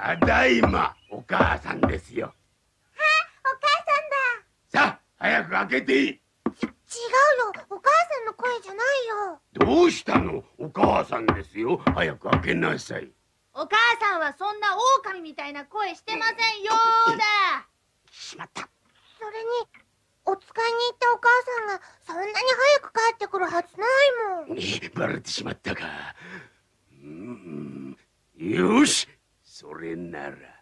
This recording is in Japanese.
ただいまお母さんですよ。お母さあ早く開けて違うよ。お母さんの声じゃないよ。どうしたの？お母さんですよ。早く開けなさい。お母さんはそんな狼みたいな声してませんよーだ。しまった。それにお使いに行ったお母さんがそんなに早く帰ってくるはずないもん。ねバレてしまったか。うん。よしそれなら